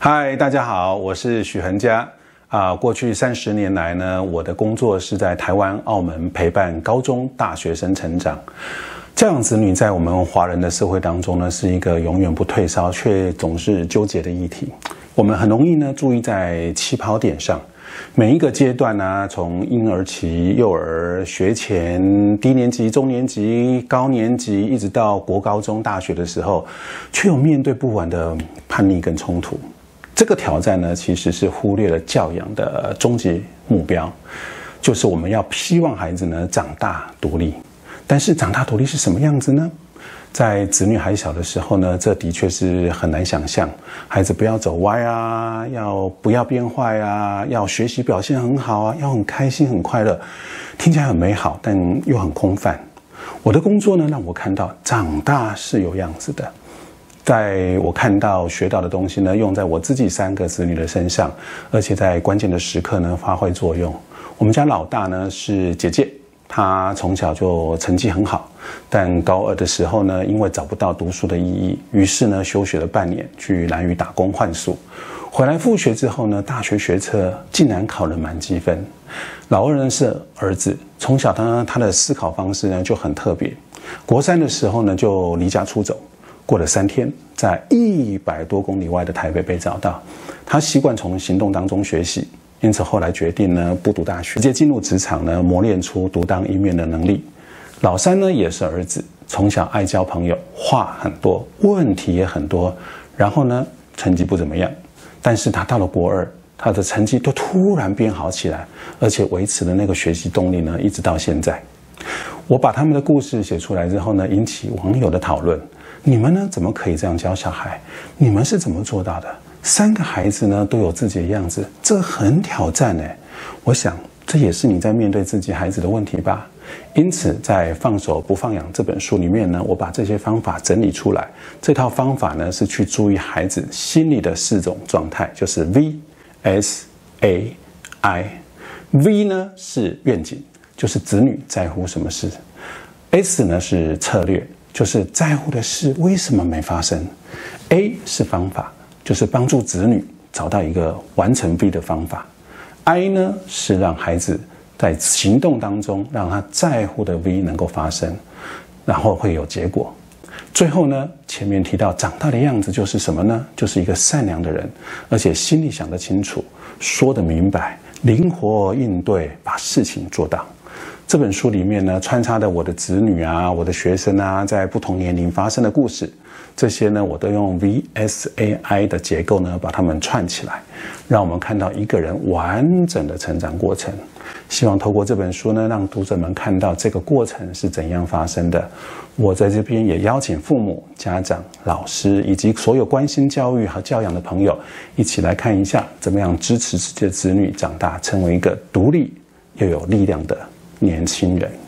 嗨，大家好，我是许恒佳啊。过去三十年来呢，我的工作是在台湾、澳门陪伴高中大学生成长。教养子女在我们华人的社会当中呢，是一个永远不退烧却总是纠结的议题。我们很容易呢，注意在起跑点上，每一个阶段呢，从婴儿期、幼儿、学前、低年级、中年级、高年级，一直到国高中、大学的时候，却有面对不完的叛逆跟冲突。这个挑战呢，其实是忽略了教养的终极目标，就是我们要希望孩子呢长大独立。但是长大独立是什么样子呢？在子女还小的时候呢，这的确是很难想象。孩子不要走歪啊，要不要变坏啊？要学习表现很好啊，要很开心很快乐，听起来很美好，但又很空泛。我的工作呢，让我看到长大是有样子的。在我看到学到的东西呢，用在我自己三个子女的身上，而且在关键的时刻呢发挥作用。我们家老大呢是姐姐。她从小就成绩很好，但高二的时候呢，因为找不到读书的意义，于是呢休学了半年，去南屿打工换宿。回来复学之后呢，大学学测竟然考了满积分。老二呢是儿子，从小他他的思考方式呢就很特别。国三的时候呢就离家出走，过了三天，在一百多公里外的台北被找到。他习惯从行动当中学习。因此后来决定呢不读大学，直接进入职场呢磨练出独当一面的能力。老三呢也是儿子，从小爱交朋友，话很多，问题也很多。然后呢成绩不怎么样，但是他到了国二，他的成绩都突然变好起来，而且维持的那个学习动力呢一直到现在。我把他们的故事写出来之后呢，引起网友的讨论。你们呢怎么可以这样教小孩？你们是怎么做到的？三个孩子呢都有自己的样子，这很挑战呢。我想这也是你在面对自己孩子的问题吧。因此，在《放手不放养》这本书里面呢，我把这些方法整理出来。这套方法呢是去注意孩子心里的四种状态，就是 V、S、A、I。V 呢是愿景，就是子女在乎什么事；S 呢是策略，就是在乎的事为什么没发生；A 是方法。就是帮助子女找到一个完成 B 的方法，I 呢是让孩子在行动当中让他在乎的 V 能够发生，然后会有结果。最后呢，前面提到长大的样子就是什么呢？就是一个善良的人，而且心里想得清楚，说得明白，灵活应对，把事情做到。这本书里面呢，穿插的我的子女啊，我的学生啊，在不同年龄发生的故事。这些呢，我都用 V S A I 的结构呢，把它们串起来，让我们看到一个人完整的成长过程。希望透过这本书呢，让读者们看到这个过程是怎样发生的。我在这边也邀请父母、家长、老师以及所有关心教育和教养的朋友，一起来看一下，怎么样支持自己的子女长大，成为一个独立又有力量的年轻人。